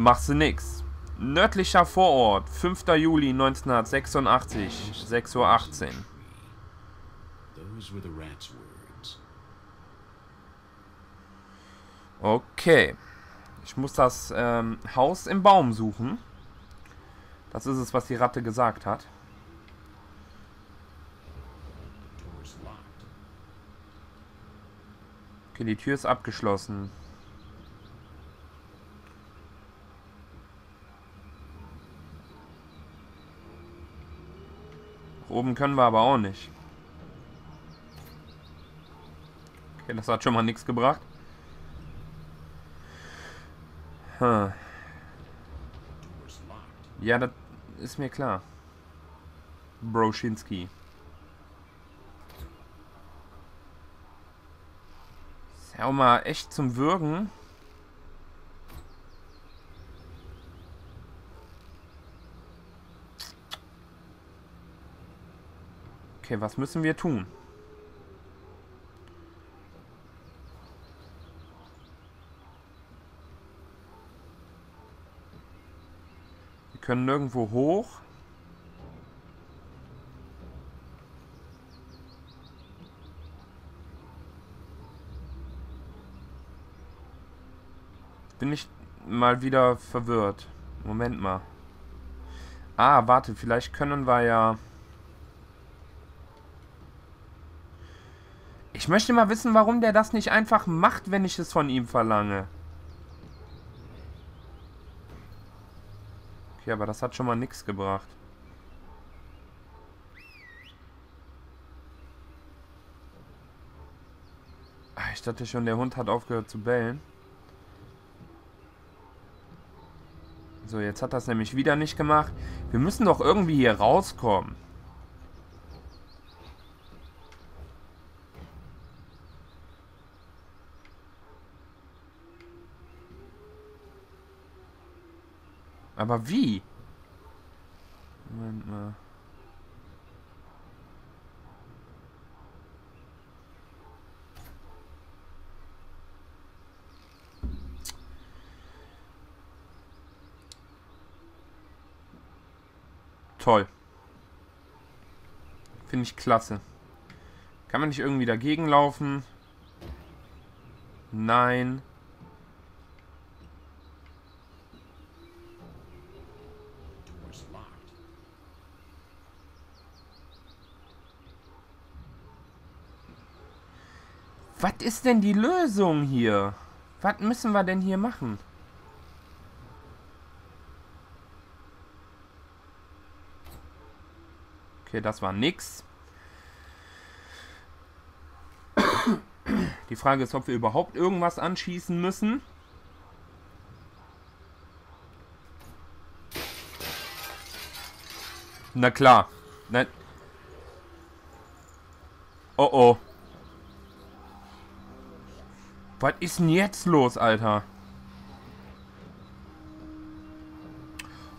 Machst du nix. Nördlicher Vorort, 5. Juli 1986, 6.18 Uhr. Okay. Ich muss das ähm, Haus im Baum suchen. Das ist es, was die Ratte gesagt hat. Okay, die Tür ist abgeschlossen. Oben können wir aber auch nicht. Okay, das hat schon mal nichts gebracht. Hm. Ja, das ist mir klar. Broschinski. Ist ja auch mal echt zum Würgen. Okay, was müssen wir tun? Wir können nirgendwo hoch. Bin ich mal wieder verwirrt. Moment mal. Ah, warte, vielleicht können wir ja... Ich möchte mal wissen, warum der das nicht einfach macht, wenn ich es von ihm verlange. Okay, aber das hat schon mal nichts gebracht. Ah, Ich dachte schon, der Hund hat aufgehört zu bellen. So, jetzt hat das nämlich wieder nicht gemacht. Wir müssen doch irgendwie hier rauskommen. Aber wie? Moment mal. Toll. Finde ich klasse. Kann man nicht irgendwie dagegen laufen? Nein. Was ist denn die Lösung hier? Was müssen wir denn hier machen? Okay, das war nix. Die Frage ist, ob wir überhaupt irgendwas anschießen müssen. Na klar. Na oh oh. Was ist denn jetzt los, Alter?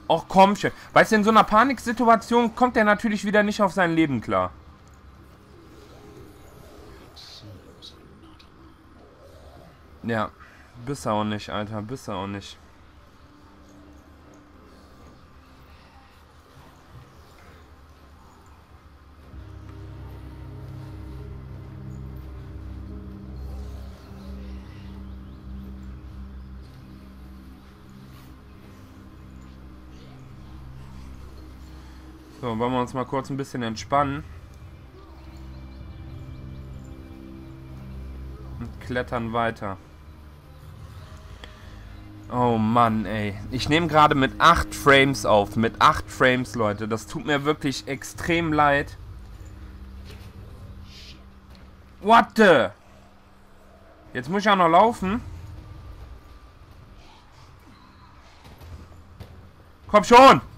Och komm schon. Weißt du, in so einer Paniksituation kommt er natürlich wieder nicht auf sein Leben klar. Ja. Bist du auch nicht, Alter. Bist du auch nicht. So, wollen wir uns mal kurz ein bisschen entspannen. Und klettern weiter. Oh Mann, ey. Ich nehme gerade mit 8 Frames auf. Mit 8 Frames, Leute. Das tut mir wirklich extrem leid. What the? Jetzt muss ich auch noch laufen. Komm schon!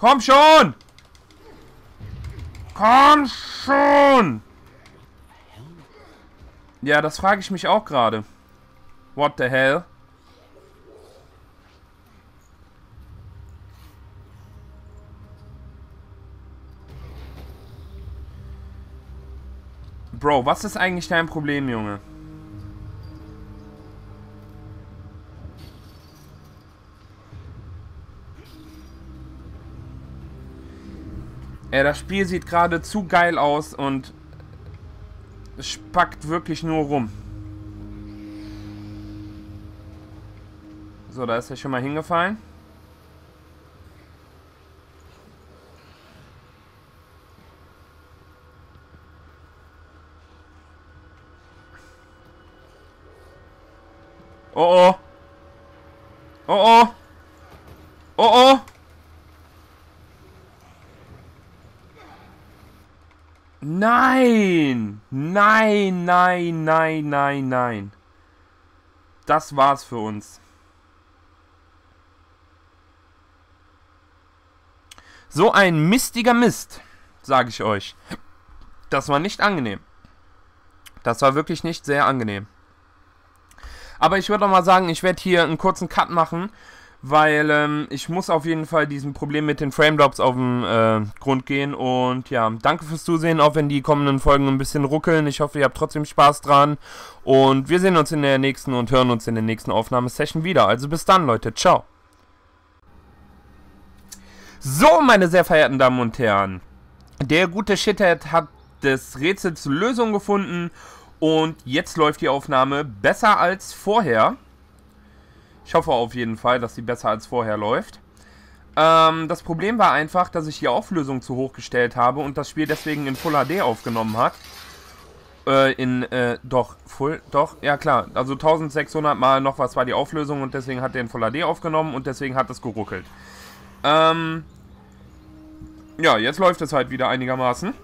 Komm schon! Komm schon! Ja, das frage ich mich auch gerade. What the hell? Bro, was ist eigentlich dein Problem, Junge? Ja, das Spiel sieht gerade zu geil aus und spackt wirklich nur rum. So, da ist er schon mal hingefallen. Oh. Oh oh. Oh oh. Nein! Nein, nein, nein, nein. Das war's für uns. So ein mistiger Mist, sage ich euch. Das war nicht angenehm. Das war wirklich nicht sehr angenehm. Aber ich würde mal sagen, ich werde hier einen kurzen Cut machen, weil ähm, ich muss auf jeden Fall diesem Problem mit den Frame Drops auf den äh, Grund gehen. Und ja, danke fürs Zusehen, auch wenn die kommenden Folgen ein bisschen ruckeln. Ich hoffe, ihr habt trotzdem Spaß dran. Und wir sehen uns in der nächsten und hören uns in der nächsten Aufnahmesession wieder. Also bis dann, Leute. Ciao. So, meine sehr verehrten Damen und Herren. Der gute Shithead hat des Rätsels Lösung gefunden und jetzt läuft die Aufnahme besser als vorher. Ich hoffe auf jeden Fall, dass sie besser als vorher läuft. Ähm, das Problem war einfach, dass ich die Auflösung zu hoch gestellt habe und das Spiel deswegen in Full HD aufgenommen hat. Äh, in, äh, doch, Full, doch, ja klar. Also 1600 mal noch was war die Auflösung und deswegen hat der in Full HD aufgenommen und deswegen hat es geruckelt. Ähm, ja, jetzt läuft es halt wieder einigermaßen.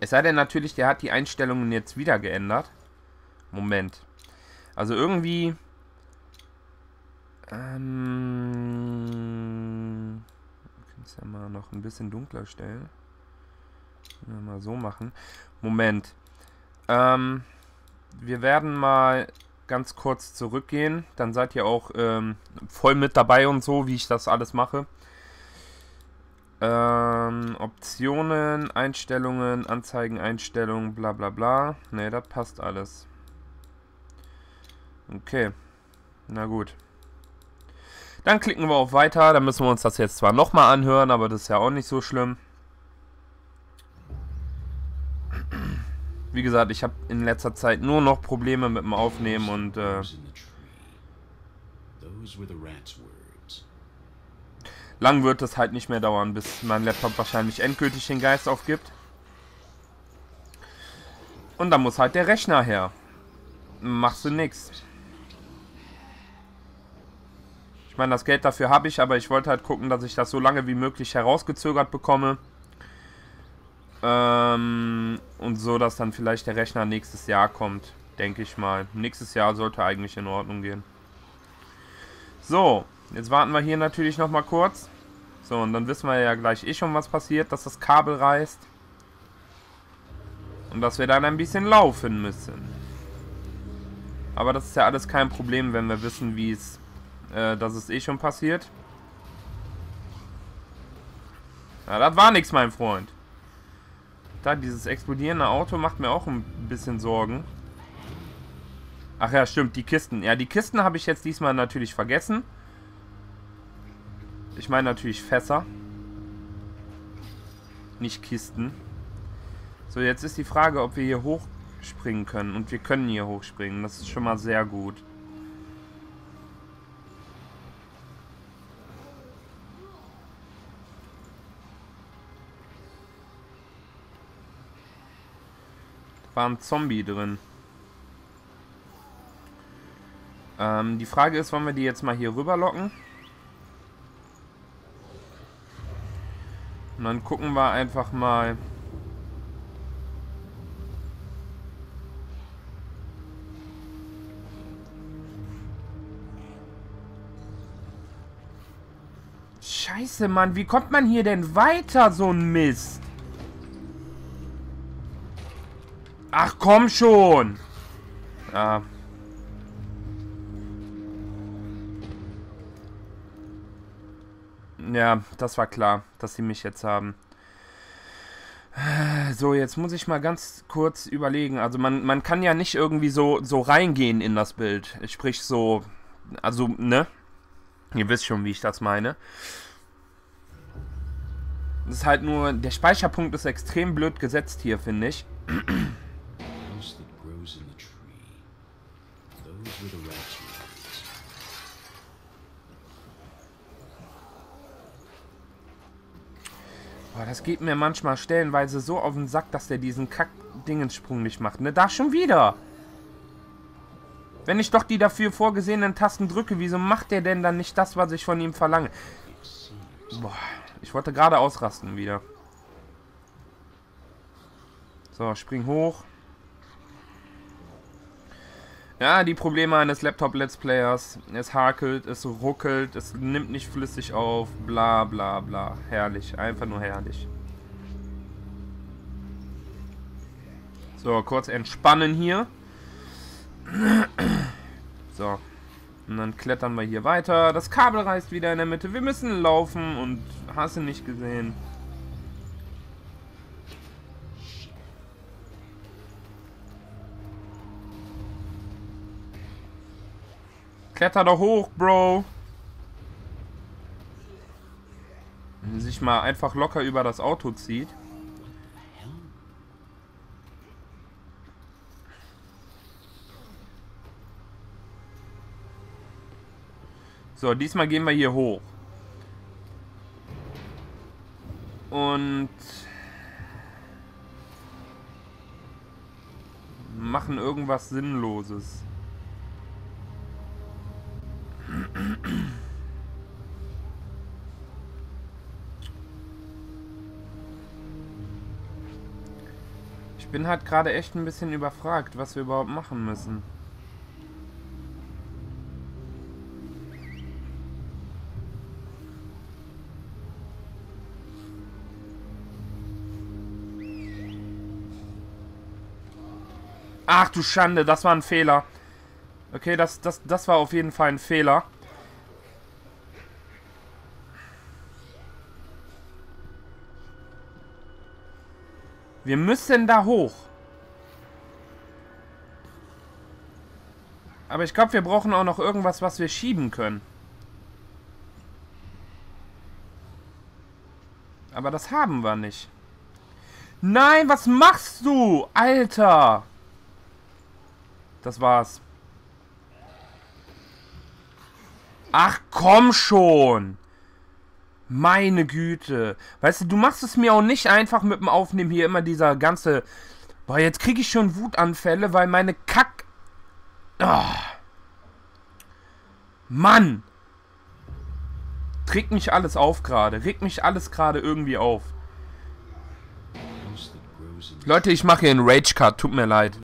Es sei denn natürlich, der hat die Einstellungen jetzt wieder geändert. Moment. Also irgendwie... Ähm... Ich es ja mal noch ein bisschen dunkler stellen. Mal so machen. Moment. Ähm... Wir werden mal ganz kurz zurückgehen. Dann seid ihr auch ähm, voll mit dabei und so, wie ich das alles mache. Ähm, Optionen, Einstellungen, Anzeigen, Einstellungen, bla bla bla. Ne, das passt alles. Okay. Na gut. Dann klicken wir auf Weiter. Dann müssen wir uns das jetzt zwar nochmal anhören, aber das ist ja auch nicht so schlimm. Wie gesagt, ich habe in letzter Zeit nur noch Probleme mit dem Aufnehmen und äh, lang wird es halt nicht mehr dauern, bis mein Laptop wahrscheinlich endgültig den Geist aufgibt. Und dann muss halt der Rechner her. Machst du nichts. Ich meine, das Geld dafür habe ich, aber ich wollte halt gucken, dass ich das so lange wie möglich herausgezögert bekomme. Ähm, und so, dass dann vielleicht der Rechner nächstes Jahr kommt, denke ich mal. Nächstes Jahr sollte eigentlich in Ordnung gehen. So, jetzt warten wir hier natürlich nochmal kurz. So, und dann wissen wir ja gleich eh schon, was passiert, dass das Kabel reißt. Und dass wir dann ein bisschen laufen müssen. Aber das ist ja alles kein Problem, wenn wir wissen, wie es, äh, dass es eh schon passiert. Ja, das war nichts, mein Freund. Da, dieses explodierende Auto macht mir auch ein bisschen Sorgen. Ach ja, stimmt, die Kisten. Ja, die Kisten habe ich jetzt diesmal natürlich vergessen. Ich meine natürlich Fässer. Nicht Kisten. So, jetzt ist die Frage, ob wir hier hochspringen können. Und wir können hier hochspringen. Das ist schon mal sehr gut. War ein Zombie drin. Ähm, die Frage ist, wollen wir die jetzt mal hier rüber locken? Und dann gucken wir einfach mal... Scheiße, Mann, wie kommt man hier denn weiter, so ein Mist? Ach, komm schon. Ja. Ja, das war klar, dass sie mich jetzt haben. So, jetzt muss ich mal ganz kurz überlegen. Also man, man kann ja nicht irgendwie so, so reingehen in das Bild. Sprich so, also, ne? Ihr wisst schon, wie ich das meine. Das ist halt nur, der Speicherpunkt ist extrem blöd gesetzt hier, finde ich. Boah, das geht mir manchmal stellenweise so auf den Sack, dass der diesen Kack-Dingenssprung nicht macht. Ne, da schon wieder. Wenn ich doch die dafür vorgesehenen Tasten drücke, wieso macht der denn dann nicht das, was ich von ihm verlange? Boah, ich wollte gerade ausrasten wieder. So, spring hoch. Ja, die Probleme eines Laptop-Let's Players. Es hakelt, es ruckelt, es nimmt nicht flüssig auf, bla bla bla. Herrlich, einfach nur herrlich. So, kurz entspannen hier. So. Und dann klettern wir hier weiter. Das Kabel reißt wieder in der Mitte. Wir müssen laufen und hast du nicht gesehen. Kletter doch hoch, Bro. Wenn sich mal einfach locker über das Auto zieht. So, diesmal gehen wir hier hoch. Und machen irgendwas Sinnloses. Ich bin halt gerade echt ein bisschen überfragt, was wir überhaupt machen müssen. Ach du Schande, das war ein Fehler. Okay, das, das, das war auf jeden Fall ein Fehler. Wir müssen da hoch. Aber ich glaube, wir brauchen auch noch irgendwas, was wir schieben können. Aber das haben wir nicht. Nein, was machst du? Alter! Das war's. Ach komm schon! Meine Güte. Weißt du, du machst es mir auch nicht einfach mit dem Aufnehmen hier immer dieser ganze... Boah, jetzt kriege ich schon Wutanfälle, weil meine Kack... Ah. Mann! Regt mich alles auf gerade. Regt mich alles gerade irgendwie auf. Leute, ich mache hier einen Rage-Cut. Tut mir leid.